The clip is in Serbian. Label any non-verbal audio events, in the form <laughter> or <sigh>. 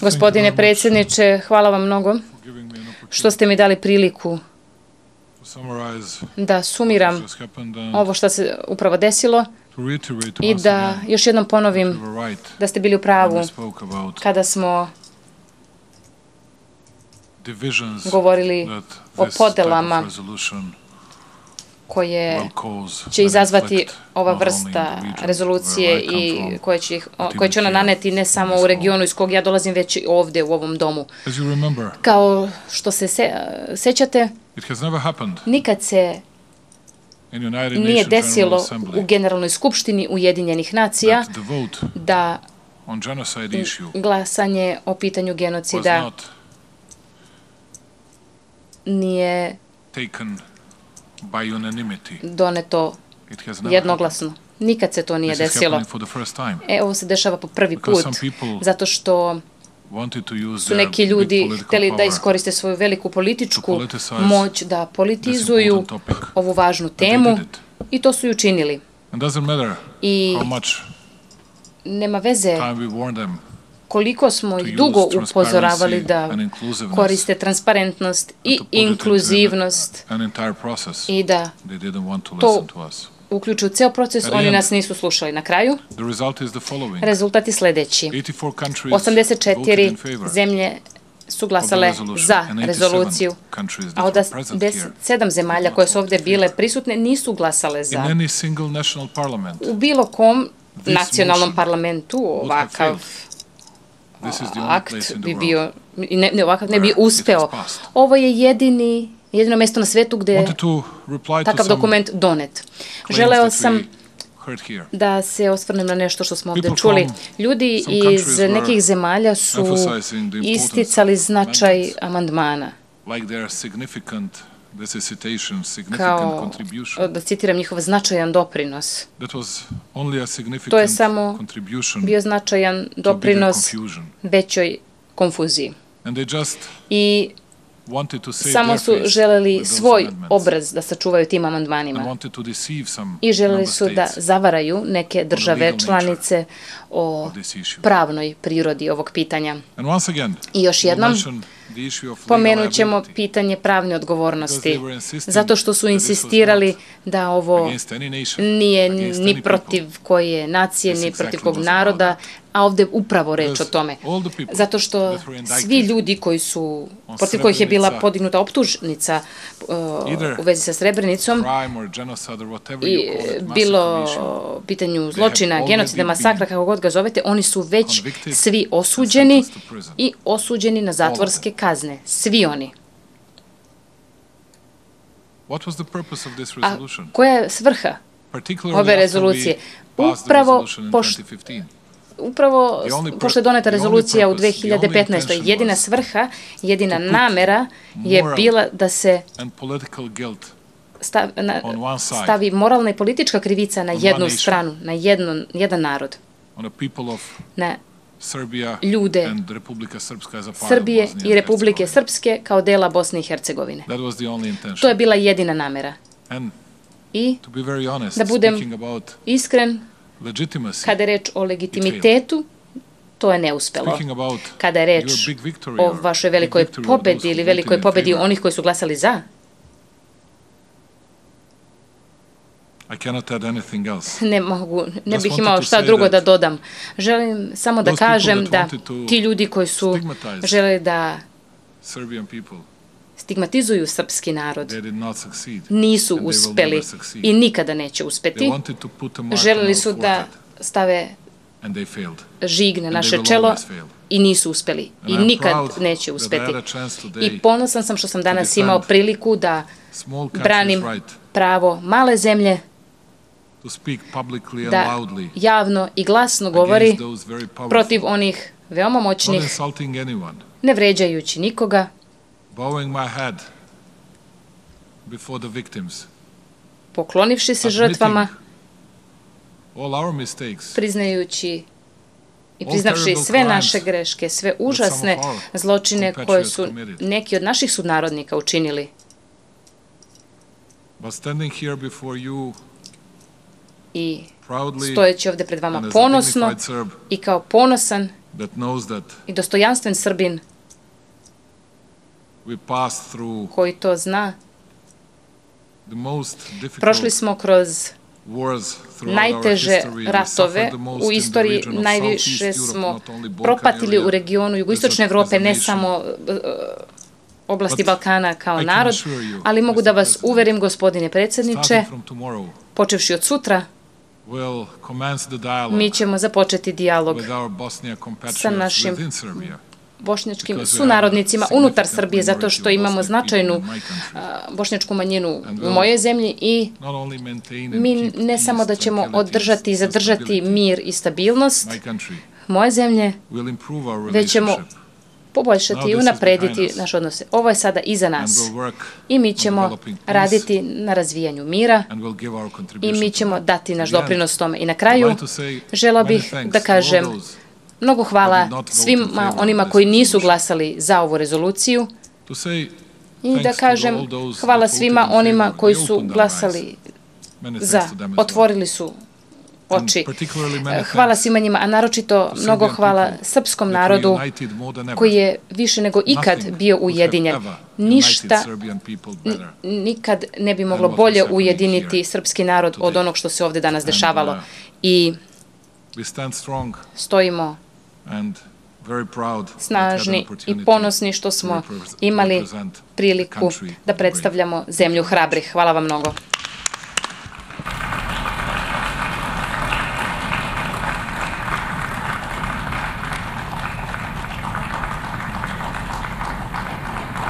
Gospodine predsjedniče, hvala vam mnogo što ste mi dali priliku da sumiram ovo što se upravo desilo i da još jednom ponovim da ste bili u pravu kada smo govorili o podelama koje će izazvati ova vrsta rezolucije i koje će, ih, koje će ona naneti ne samo u regionu iz kog ja dolazim, već i ovde u ovom domu. Kao što se se sećate, nikad se nije desilo u Generalnoj skupštini Ujedinjenih nacija da glasanje o pitanju genocida nije doneto jednoglasno. Nikad se to nije desilo. E, ovo se dešava po prvi put, zato što su neki ljudi hteli da iskoriste svoju veliku političku moć da politizuju ovu važnu temu i to su i učinili. I nema veze koliko smo ih dugo upozoravali da koriste transparentnost i inkluzivnost. i da. To uključuju ceo proces, oni nas nisu slušali. Na kraju, rezultat je sledeći. 84 zemlje su glasale za rezoluciju, a od sedam zemalja koje su ovde bile prisutne nisu glasale za. U bilo kom nacionalnom parlamentu ovakav akt bi bio, ne, ne, ovakav ne bi uspeo. Ovo je jedini, jedino mesto na svetu gde je takav dokument donet. Želeo sam da se osvrnem na nešto što smo ovde čuli. Ljudi iz nekih zemalja su isticali značaj amandmana kao, da citiram, njihov značajan doprinos. To je samo bio značajan doprinos većoj konfuziji. I samo su želeli svoj obraz da sačuvaju tim amandmanima. I želeli su da zavaraju neke države članice o pravnoj prirodi ovog pitanja. I još jednom, Pomenut ćemo pitanje pravne odgovornosti, zato što su insistirali da ovo nije ni protiv koje nacije, ni protiv kog naroda, a ovde upravo reč o tome. Zato što svi ljudi koji su, protiv kojih je bila podignuta optužnica uh, u vezi sa Srebrenicom, i bilo pitanju zločina, genocida, masakra, kako god ga zovete, oni su već svi osuđeni i osuđeni na zatvorske kazne. Svi oni. A koja je svrha ove rezolucije? Upravo pošto upravo, pošto je doneta rezolucija u 2015. jedina svrha, jedina namera je bila da se stavi, na, stavi moralna i politička krivica na jednu stranu, na jedno, jedan narod. Na ljude Srbije i Republike Srpske kao dela Bosne i Hercegovine. To je bila jedina namera. I, da budem iskren, Kada je reč o legitimitetu, to je neuspelo. Kada je reč o vašoj velikoj pobedi ili velikoj pobedi onih koji su glasali za, <laughs> Ne mogu, ne bih imao šta drugo da dodam. Želim samo da kažem da ti ljudi koji su želeli da stigmatizuju srpski narod. Nisu uspeli i nikada neće uspeti. Želeli su da stave žig na naše čelo i nisu uspeli i nikad neće uspeti. I ponosan sam što sam danas imao priliku da branim pravo male zemlje da javno i glasno govori protiv onih veoma moćnih, ne vređajući nikoga, bowing my head before the victims, poklonivši se žrtvama, all our mistakes, priznajući i priznavši sve naše greške, sve užasne zločine koje su neki od naših sudnarodnika učinili. But standing here before you, I stojeći ovde pred vama ponosno i kao ponosan i dostojanstven Srbin koji to zna. Prošli smo kroz najteže ratove u istoriji, najviše smo propatili u regionu jugoistočne Evrope, ne samo e, oblasti Balkana kao narod, ali mogu da vas uverim, gospodine predsjedniče, počevši od sutra, mi ćemo započeti dijalog sa našim bošnjačkim sunarodnicima unutar Srbije, zato što imamo značajnu bošnjačku manjinu u mojoj zemlji i mi ne samo da ćemo održati i zadržati mir i stabilnost moje zemlje, već ćemo poboljšati i unaprediti naše odnose. Ovo je sada iza nas. i mi ćemo raditi na razvijanju mira i mi ćemo dati naš doprinos tome. I na kraju žela bih da kažem mnogo hvala svima onima koji nisu glasali za ovu rezoluciju. I da kažem hvala svima onima koji su glasali za, otvorili su oči. Hvala svima njima, a naročito mnogo hvala srpskom narodu koji je više nego ikad bio ujedinjen. Ništa nikad ne bi moglo bolje ujediniti srpski narod od onog što se ovde danas dešavalo. Uh, I stojimo snažni i ponosni što smo imali priliku da predstavljamo zemlju hrabrih. Hvala vam mnogo.